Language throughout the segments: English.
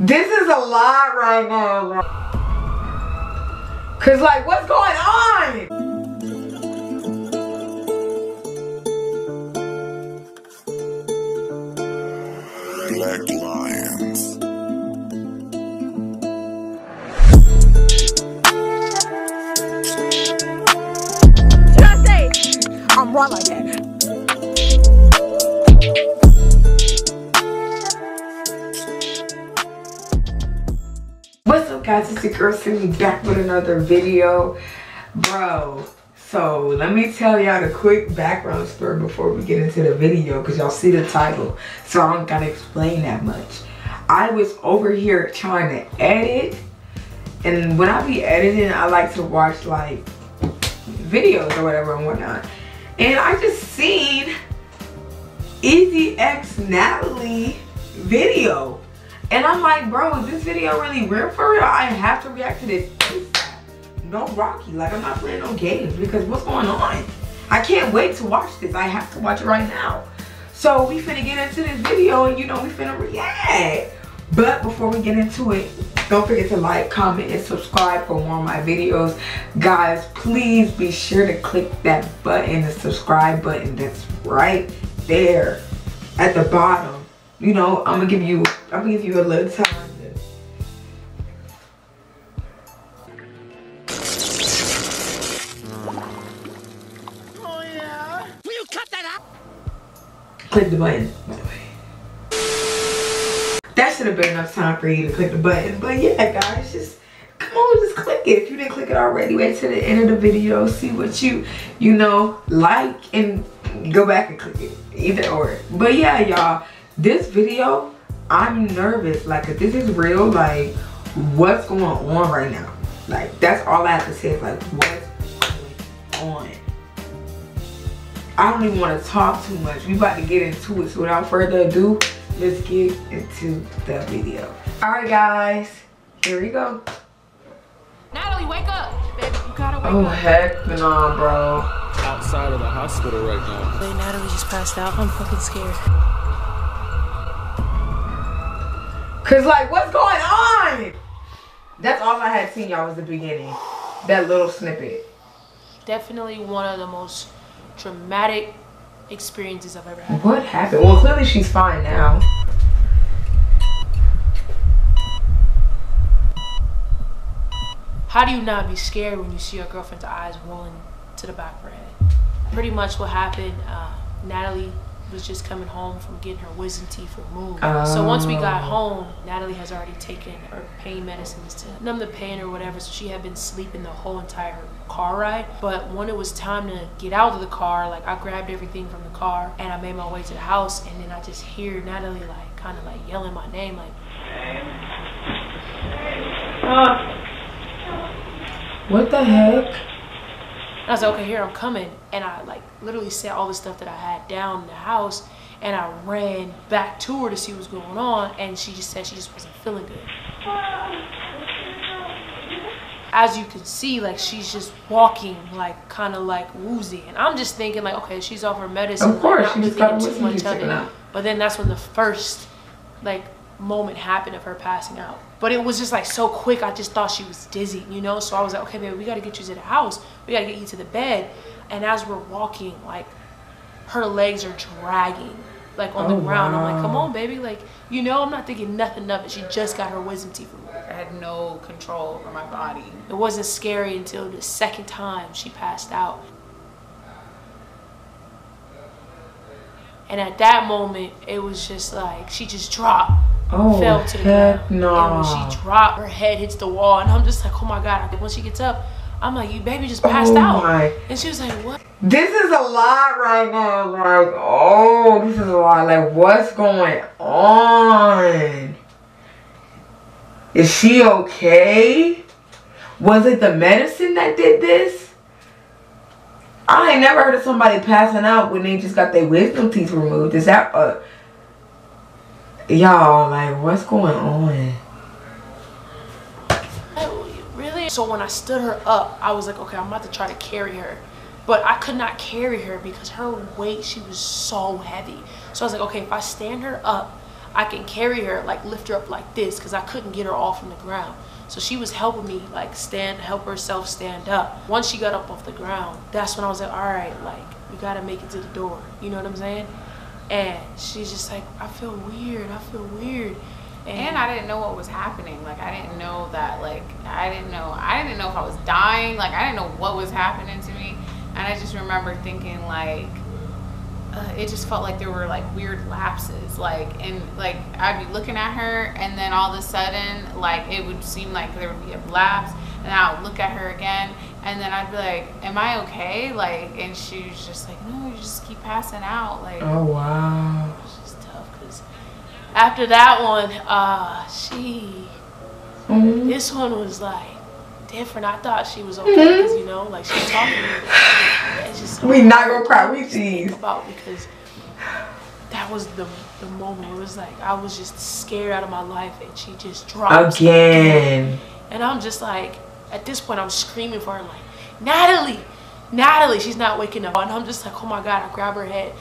This is a lot right now. Cause like, what's going on? Black Lions. Should I say I'm wrong like that? It's your girl Cindy back with another video. Bro, so let me tell y'all the quick background story before we get into the video because y'all see the title. So I don't gotta explain that much. I was over here trying to edit and when I be editing I like to watch like videos or whatever and whatnot. And I just seen Ezee X Natalie video. And I'm like, bro, is this video really real for real? I have to react to this No Rocky, like I'm not playing no games because what's going on? I can't wait to watch this. I have to watch it right now. So we finna get into this video and you know we finna react. But before we get into it, don't forget to like, comment, and subscribe for more of my videos. Guys, please be sure to click that button, the subscribe button that's right there at the bottom. You know, I'm gonna give you, I'm gonna give you a little time. to- Click the button, by the way. That should have been enough time for you to click the button. But yeah, guys, just come on, just click it. If you didn't click it already, wait till the end of the video, see what you, you know, like and go back and click it. Either or. But yeah, y'all, this video, I'm nervous. Like, if this is real, like, what's going on right now? Like, that's all I have to say is like, what's going on? I don't even want to talk too much. We about to get into it. So without further ado, let's get into the video. All right, guys, here we go. Natalie, wake up. Baby, you gotta wake Oh, up. Oh, heck no, bro. outside of the hospital right now. Wait, Natalie just passed out. I'm fucking scared. Cause like, what's going on? That's all I had seen y'all was the beginning. That little snippet. Definitely one of the most traumatic experiences I've ever had. What happened? Well, clearly she's fine now. How do you not be scared when you see your girlfriend's eyes rolling to the back of her head? Pretty much what happened, uh, Natalie was just coming home from getting her wisdom teeth removed. So once we got Oh. home, Natalie has already taken her pain medicines to numb the pain or whatever. So she had been sleeping the whole entire car ride. But when it was time to get out of the car, like I grabbed everything from the car and I made my way to the house. And then I just hear Natalie like kind of like yelling my name, like, What the heck? I was like, okay, here I'm coming. And I like literally set all the stuff that I had down in the house and I ran back to her to see what was going on and she just said she just wasn't feeling good. As you can see, like she's just walking like kind of like woozy. And I'm just thinking like, okay, she's off her medicine. Of course, like, she not just got thinking too much of it. But then that's when the first like moment happened of her passing out. But it was just like so quick. I just thought she was dizzy, you know. So I was like, okay, baby, we gotta get you to the house. We gotta get you to the bed. And as we're walking, like her legs are dragging, like on Oh, the ground. I'm like, come on, baby, like you know, I'm not thinking nothing of it. She just got her wisdom teeth removed. I had no control over my body. It wasn't scary until the second time she passed out. And at that moment, it was just like she just dropped, Oh, fell to the ground. no. And when she dropped, her head hits the wall, and I'm just like, oh my god. When she gets up, I'm like, you baby just passed Oh out. my. And she was like, what? This is a lot right now. Like, oh, this is a lot. Like, what's going on? Is she okay? Was it the medicine that did this? I ain't never heard of somebody passing out when they just got their wisdom teeth removed. Is that uh y'all like what's going on? Really? So when I stood her up, I was like, okay, I'm about to try to carry her. But I could not carry her because her weight, she was so heavy. So I was like, okay, if I stand her up, I can carry her, like lift her up like this, because I couldn't get her off from the ground. So she was helping me like stand, help herself stand up. Once she got up off the ground, that's when I was like, all right, like we gotta make it to the door. You know what I'm saying? And she's just like, I feel weird. I feel weird. And I didn't know what was happening. Like I didn't know that. Like I didn't know. I didn't know if I was dying. Like I didn't know what was happening to me. And I just remember thinking like, uh, it just felt like there were like weird lapses. Like and like I'd be looking at her, and then all of a sudden, like it would seem like there would be a lapse, and I would look at her again, and then I'd be like, "Am I okay?" Like, and she was just like, "No, you just keep passing out." Like. Oh wow. It's just tough because after that one, uh, she, Mhm. this one was like different. I thought she was okay because you know, like she was talking to me. It's just We not gonna cry. We cheese. about because that was the the moment. It was like I was just scared out of my life, and she just dropped Again. and I'm just like, at this point, I'm screaming for her, like, Natalie, Natalie. She's not waking up. And I'm just like, oh my God, I grab her head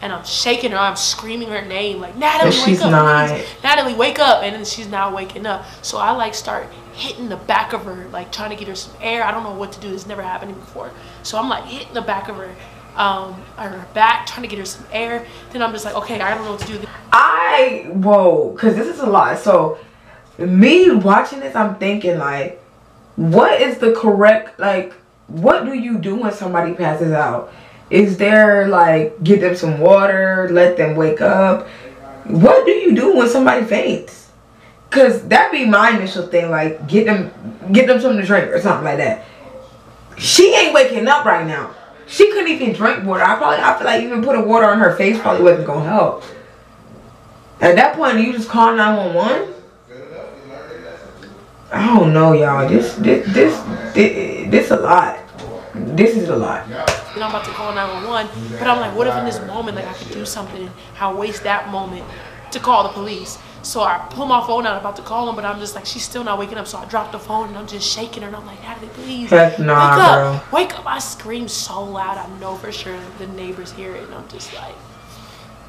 and I'm shaking her. I'm screaming her name, like, Natalie, wake she's up. not. Natalie, wake up. And then she's not waking up. So I like start hitting the back of her, like trying to get her some air. I don't know what to do. This never happened before. So I'm like hitting the back of her. Um, her back, trying to get her some air. Then I'm just like, okay, I don't know what to do. I whoa, cause this is a lot. So me watching this, I'm thinking like, what is the correct like? What do you do when somebody passes out? Is there like get them some water, let them wake up? What do you do when somebody faints? Cause that'd be my initial thing, like get them get them something to drink or something like that. She ain't waking up right now. She couldn't even drink water. I probably I feel like even putting water on her face probably wasn't gonna help. At that point, you just call 911? I don't know, y'all. This, this, this, this, this a lot. This is a lot. and I'm about to call 911. But I'm like, what if in this moment, like I could do something and I waste that moment to call the police? So I pull my phone out, about to call them, but I'm just like, she's still not waking up. So I drop the phone and I'm just shaking her and I'm like, Natalie, please. Heck nah, wake up. Wake up. I scream so loud. I know for sure the neighbors hear it. And I'm just like,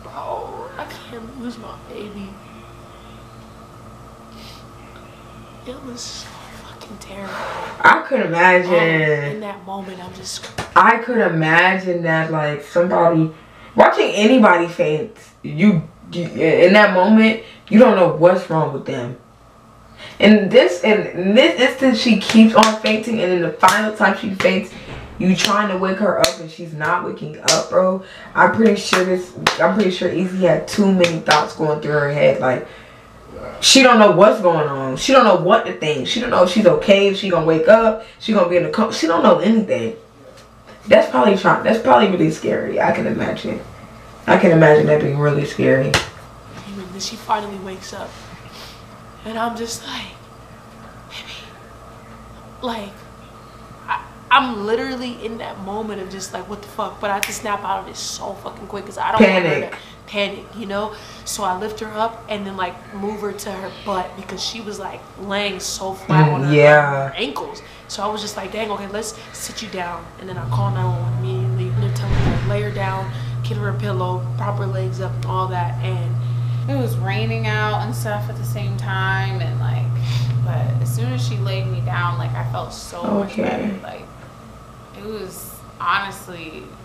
bro, I can't lose my baby. It was so fucking terrible. I could Um, in that moment, I'm just I could imagine that, like, somebody watching anybody faint, you, you in that moment, you don't know what's wrong with them. In this, in, in this instance, she keeps on fainting, and then the final time she faints, you trying to wake her up, and she's not waking up, bro. I'm pretty sure this. I'm pretty sure Ezee had too many thoughts going through her head, like. She don't know what's going on. She don't know what to think. She don't know if she's okay. If she gonna wake up. She gonna be in the. Co- she don't know anything. That's probably trying. That's probably really scary. I can imagine. I can imagine that being really scary. And then she finally wakes up. And I'm just like, baby. Like, I, I'm literally in that moment of just like, what the fuck? But I have to snap out of it so fucking quick because I don't Panic. To panic, you know? So I lift her up and then like move her to her butt because she was like laying so flat Mm, on her, yeah. her ankles. So I was just like, dang, okay, let's sit you down. And then I call 911 immediately. And they're telling me, like, lay her down, get her a pillow, prop her legs up, and all that. And it was raining out and stuff at the same time and like but as soon as she laid me down like i felt so much better like it was honestly my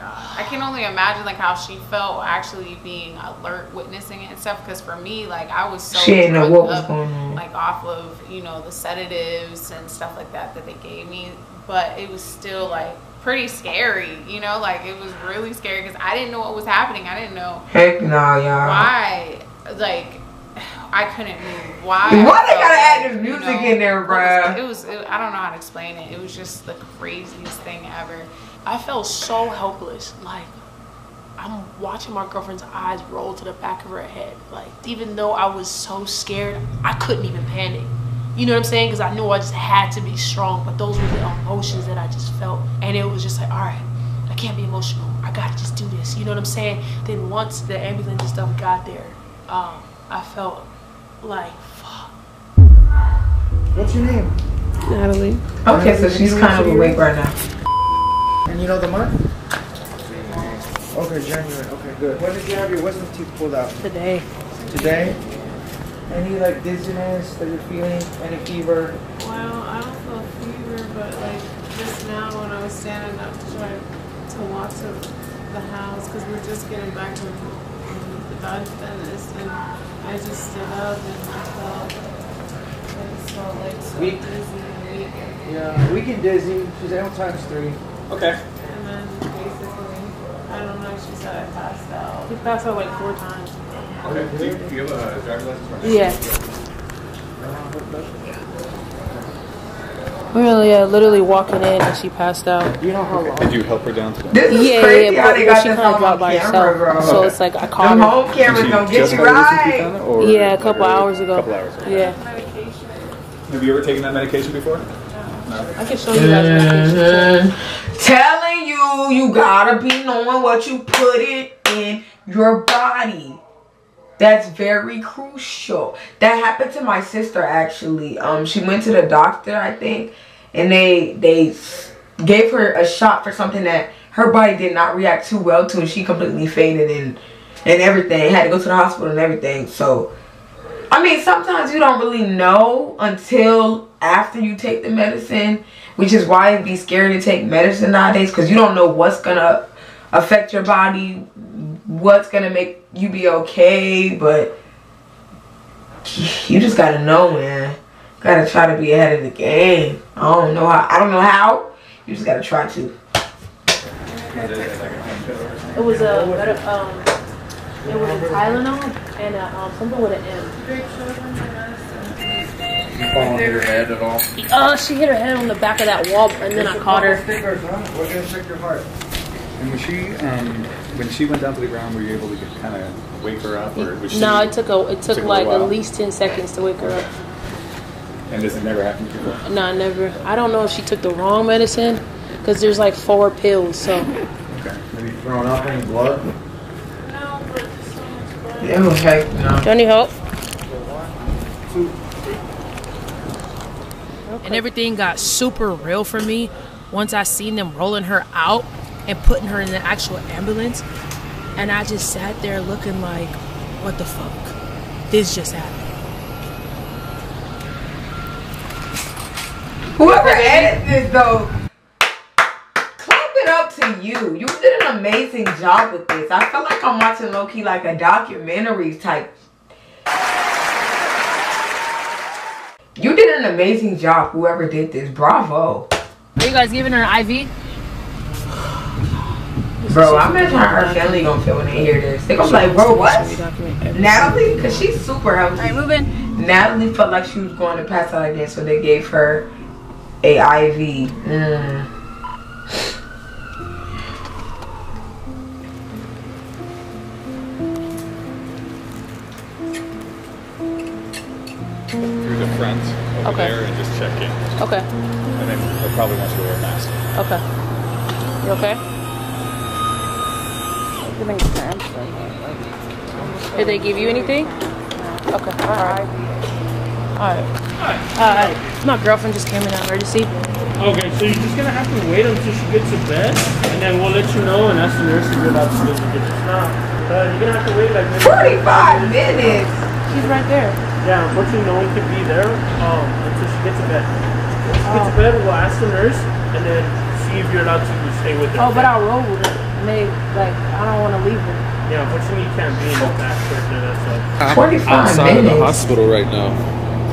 god i can only imagine like how she felt actually being alert witnessing it and stuff because for me like i was so She didn't know what was up, going on. like off of you know the sedatives and stuff like that that they gave me but it was still like pretty scary you know like it was really scary because i didn't know what was happening i didn't know Heck nah, y'all. why like I couldn't move. Why? Why I they gotta add this you music in there, it was- It was. It, I don't know how to explain it. It was just the craziest thing ever. I felt so helpless. Like I'm watching my girlfriend's eyes roll to the back of her head. Like even though I was so scared, I couldn't even panic. You know what I'm saying? Because I knew I just had to be strong. But those were the emotions that I just felt, and it was just like, all right, I can't be emotional. I gotta just do this. You know what I'm saying? Then once the ambulance and stuff got there, um, I felt like, fuck. What's your name? Natalie. Okay, so she's kind of awake right now. And you know the month? Okay, January. Okay, good. When did you have your wisdom teeth pulled out? Today. today? Any like dizziness that you're feeling? Any fever? Well, I don't feel fever, but like just now when I was standing up to try to walk to the house, because we're just getting back from um, the Dodge dentist, and I just stood up and I felt, I just felt like so Weak. dizzy and weak. And, Yeah, weak and dizzy. She's L times three. Okay. and then basically, I don't know, she said I passed out. He passed out like four times. Okay. Do you, do you have a driver's license right now? Yeah. We were yeah, uh, literally walking in and she passed out. You know how long? Did you help her down to the This is Yeah, crazy yeah, how but they well, she kind of dropped by camera, bro. herself. So it's like I caught Them her. home cameras Did don't get you got recently found right. or- Yeah, a couple hours ago. couple hours ago. Yeah. Medication. Have you ever taken that medication before? No. I can show you guys medication. Telling you, you gotta be knowing what you put it in your body. That's very crucial. That happened to my sister actually. Um, she went to the doctor, I think, and they they gave her a shot for something that her body did not react too well to, and she completely fainted and and everything. Had to go to the hospital and everything. So, I mean, sometimes you don't really know until after you take the medicine, which is why it'd be scary to take medicine nowadays because you don't know what's gonna affect your body, what's gonna make you be okay, but you just gotta know, man. Gotta try to be ahead of the game. I don't know how. I don't know how. You just gotta try to. It was a um, it was a Tylenol and a, um, something with an M. Falling hit her head at all? Uh, she hit her head on the back of that wall and then I caught her. Stickers, huh? We're gonna stick your heart. And was she, um, when she went down to the ground, were you able to get, kind of wake her up, or was she? No, it took a, it took Took like while. at least 10 seconds to wake her up. And this has never happened before. No, I never. I don't know if she took the wrong medicine because there's like four pills. So Okay. Have you thrown up any blood? No, but just so much blood. Oh heck no. do you need help? And everything got super real for me once I seen them rolling her out and putting her in the actual ambulance. And I just sat there looking like, what the fuck? This just happened. Whoever edited this though, clap it up to you. You did an amazing job with this. I feel like I'm watching low key like a documentary type. You did an amazing job, whoever did this. Bravo. Are you guys giving her an IV? Bro, I imagine how her family gonna feel when they hear this. They gonna be like, bro, what? Natalie? Because she's super healthy. Alright, moving. Natalie felt like she was going to pass out again, so they gave her a IV. Mm. Through the front over Okay. there and just check in. Okay, And then they'll probably want you to wear a mask. okay. You okay? Did they give you anything? Okay, alright. Alright. Uh, my girlfriend just came in on emergency. Okay, so you're just gonna have to wait until she gets to bed, and then we'll let you know and ask the nurse if you're allowed to visit it. Now, uh, you're gonna have to wait like maybe 45 minutes. She's right there. Yeah, unfortunately, no one can be there um, until she gets to bed. When she gets to bed, we'll ask the nurse and then see if you're allowed to stay with her. Oh, but I'll roll with her. And they, like, I don't want to leave her. Yeah, unfortunately, you can't be in the back right there. That's 25 outside of the hospital right now.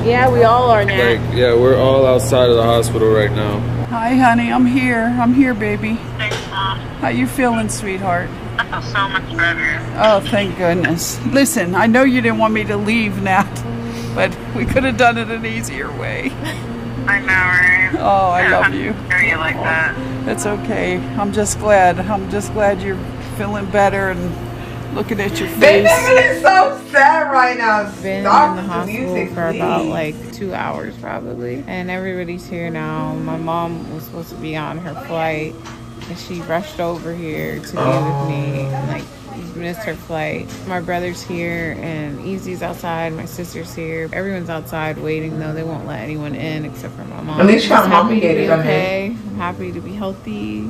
Yeah, we all are now. Like, yeah, we're all outside of the hospital right now. Hi, honey. I'm here. I'm here, baby. Thanks, Mom. How you feeling, sweetheart? I feel so much better. Oh, thank goodness. Listen, I know you didn't want me to leave, Nat, but we could have done it an easier way. I know, right? Oh, I love you. Hear you like that. It's okay. I'm just glad. I'm just glad you're feeling better and looking at your They face. feeling so sad right now. been Stop in the the hospital music, for about like two hours probably and everybody's here now my mom was supposed to be on her flight and she rushed over here to be with me like missed her flight my brother's here and Ezee's outside my sister's here everyone's outside waiting though they won't let anyone in except for my mom At least I'm your happy to be it, I mean. okay I'm happy to be healthy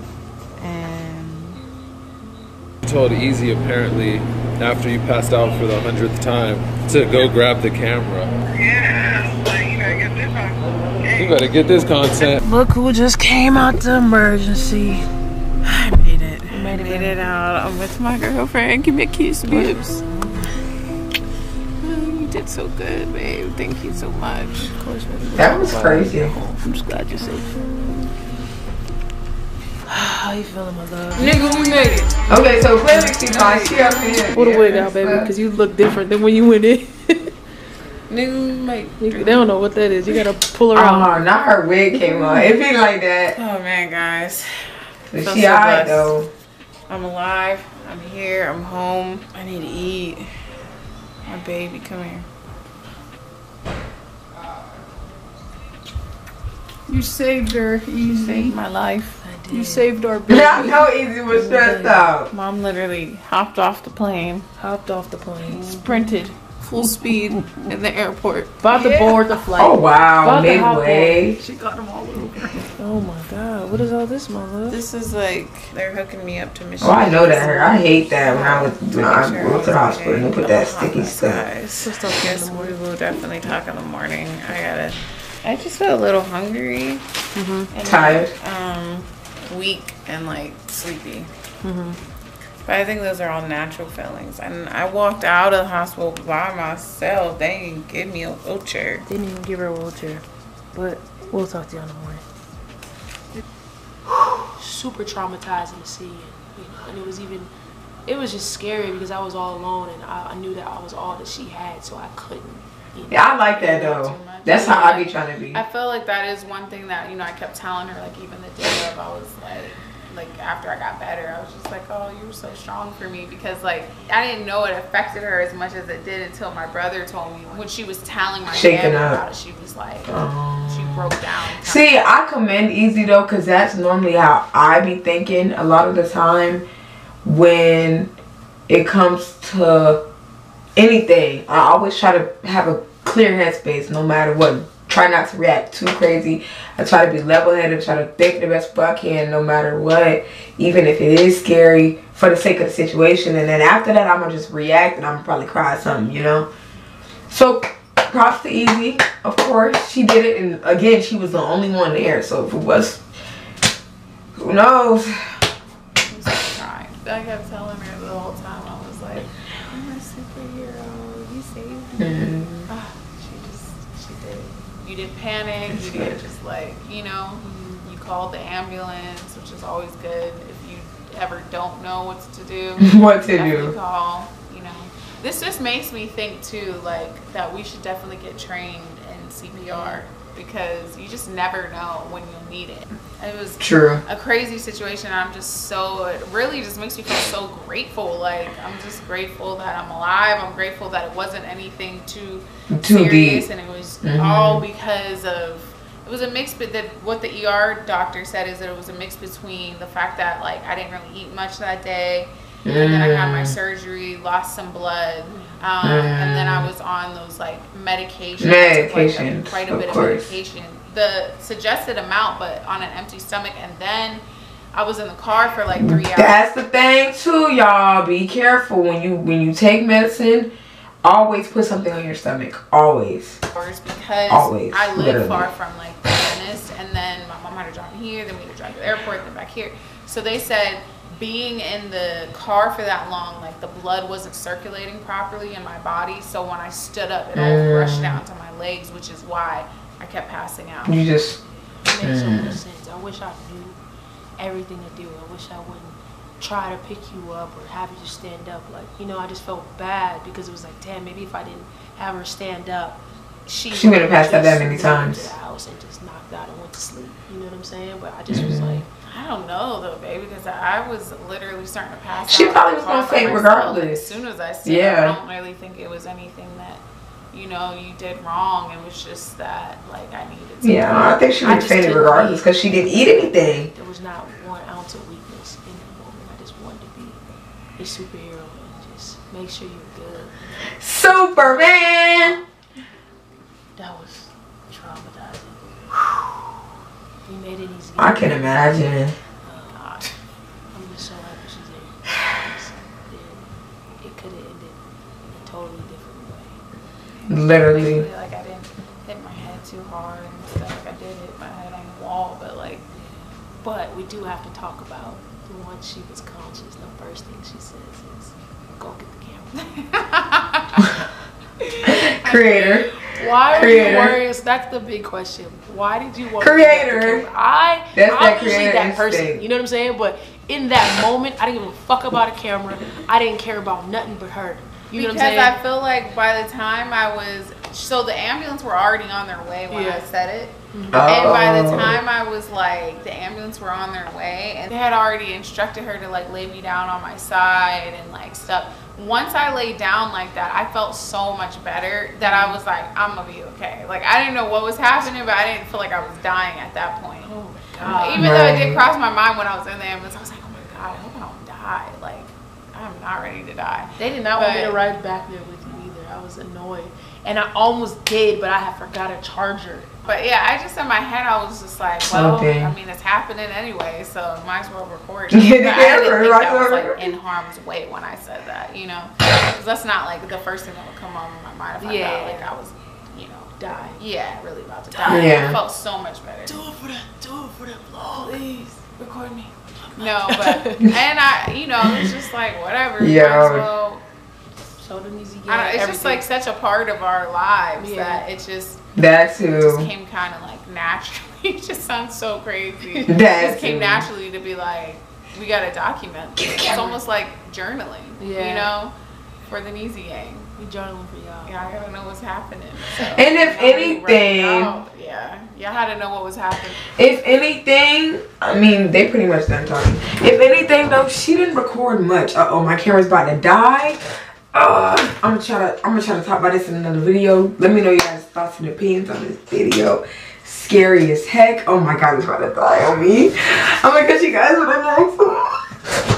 and told Ezee apparently after you passed out for the hundredth time to go grab the camera. Yeah, like, you gotta get this on. You better get this content. Look who just came out the emergency. I made it. Made it, out. I'm with my girlfriend. Give me a kiss, babes. Oh, You did so good, babe. Thank you so much. That was crazy. I'm just glad you're safe. How you feeling, my love? Nigga, we made it. Okay, so clearly she thought she up here. Pull the wig out, baby, because you look different than when you went in. Nigga, we made it. They don't know what that is. You gotta pull her Oh, out. no, not her wig came on. It be like that. Oh man, guys. But Feel she so alright though. I'm alive. I'm here. I'm home. I need to eat. My baby, come here. You saved her easy. Saved my life. You saved our baby. I know Ezee was stressed out. Mom literally hopped off the plane, Hopped off the plane. sprinted full speed in the airport. About to board the flight. Oh wow, About midway. She got them all over. Oh my god. What is all this, my love? This is like they're hooking me up to Michigan. Oh, I know that hurt. I hate that when I was when I Sure, go to the hospital and they put that I'll sticky hop stuff. Guys, just I guess we will definitely talk in the morning. I gotta. I just feel a little hungry. and, Tired. Um, weak and like sleepy. Mm-hmm. But I think those are all natural feelings. And I walked out of the hospital by myself. They didn't give me a wheelchair. They Didn't even give her a wheelchair. But we'll talk to you in the morning. Super traumatizing to see. And, you know, and it was even, it was just scary because I was all alone and I, I knew that I was all that she had, so I couldn't. You know, Yeah, I like that though. That's how I be trying to be. I feel like that is one thing that, you know, I kept telling her, like, even the day of, I was like, like, after I got better, I was just like, oh, you were so strong for me. Because, like, I didn't know it affected her as much as it did until my brother told me. When she was telling my Shaking up. about it, she was like, Um, she broke down. See, I commend Ezee though, cause that's normally how I be thinking a lot of the time when it comes to anything. I always try to have a clear headspace no matter what. Try not to react too crazy. I try to be level headed, try to think the best I can no matter what. Even if it is scary for the sake of the situation. And then after that I'm gonna just react and I'm gonna probably cry something, you know? So props to Ezee, of course. She did it and again she was the only one there. So if it was who knows? I kept telling her the whole time. I was like, "I'm a superhero. You saved me." Mm. Ah, she just, she did. You didn't panic. You didn't just like, you know, you called the ambulance, which is always good if you ever don't know what to do. What to do. Call. You know, this just makes me think too, like that we should definitely get trained in CPR because you just never know when you'll need it. It was True. a crazy situation. I'm just so it really just makes me feel so grateful. Like I'm just grateful that I'm alive. I'm grateful that it wasn't anything too Too serious, deep. and it was Mhm. all because of it was a mix. But that what the ER doctor said is that it was a mix between the fact that like I didn't really eat much that day, and then I had my Mm. surgery, lost some blood. Um, And then I Mm. was on those like medications, like, quite a of bit course. of medication. The suggested amount, but on an empty stomach, and then I was in the car for like three hours. That's the thing too, y'all. Be careful when you when you take medicine. Always put something on your stomach. Always. because Always, I live literally. far from like the dentist, and then my mom had to drive me here, then we had to drive to the airport, then back here. So they said being in the car for that long, like the blood wasn't circulating properly in my body. So when I stood up, it all Mm. rushed down to my legs, which is why I kept passing out. You just It makes so Mm. much sense. I wish I knew everything to do. I wish I wouldn't try to pick you up or have you just stand up. Like, you know, I just felt bad because it was like, damn, maybe if I didn't have her stand up, she, She would've passed out that many times. To the house and just knocked out and went to sleep. You know what I'm saying? But I just was Mhm. like, I don't know though, baby, because I was literally starting to pass She out. probably was gonna by faint regardless. As soon as I stood Yeah. up, I don't really think it was anything that, you know, you did wrong. It was just that, like, I needed to. yeah. I think she would have just fainted regardless because she didn't eat anything. there was not one ounce of weakness in the moment. I just wanted to be a superhero and just make sure you're good. Superman. That was traumatizing. Made it easy. I can imagine. Uh, I'm just so happy she's there. It, it could have ended a totally different way. Literally. Like I didn't hit my head too hard and stuff. Like I did hit my head on the wall, but like, but we do have to talk about once she was conscious. The first thing she says is, "Go get the camera." Creator. Why were Creator. you worried? That's the big question. Why did you want Creator. To get? I, That's I'm that usually creator that person. instinct. You know what I'm saying? But in that moment, I didn't give a fuck about a camera. I didn't care about nothing but her. You know because what I'm saying? Because I feel like by the time I was so the ambulance were already on their way when I said it. Oh. And by the oh. time I was like the ambulance were on their way and they had already instructed her to like lay me down on my side and like stuff. Once I laid down like that, I felt so much better that I was like, I'm gonna be okay. Like I didn't know what was happening, but I didn't feel like I was dying at that point. Oh my god. Even though it did cross my mind when I was in the ambulance, I was like, oh my god, I hope I don't die. Like I'm not ready to die. They did not want me to ride back there with you either. I was annoyed. And I almost did, but I had forgot a charger. But yeah, I just in my head I was just like, well, dang. I mean it's happening anyway, so might as well record. Yeah, But I didn't camera, think right that was like in harm's way when I said that, you know, 'Cause that's not like the first thing that would come on my mind if I Yeah. felt like I was, you know, Die. yeah, really about to die. Yeah. I felt so much better. Do it for the, do it for the vlog. Please, record me. No, but and I, you know, it's just like whatever. Yeah. Might as well. Show them easy. I don't, it's just like such a part of our lives Yeah. that it just That just too. came kind of like naturally. it just sounds so crazy. it That just came naturally to be like, we gotta document. This. It's almost like journaling. Yeah. You know, for the Neezy gang. we journaling for y'all. Yeah, I gotta know what's happening. So, And if I really wrote anything- yeah, y'all had to know what was happening. If anything, I mean, they pretty much done talking. If anything, though, she didn't record much. Uh oh, my camera's about to die. I'm gonna try to, I'm gonna try to talk about this in another video. Let me know your guys' thoughts and opinions on this video. Scary as heck. Oh my god, it's about to die on me. My gosh, you guys, what the next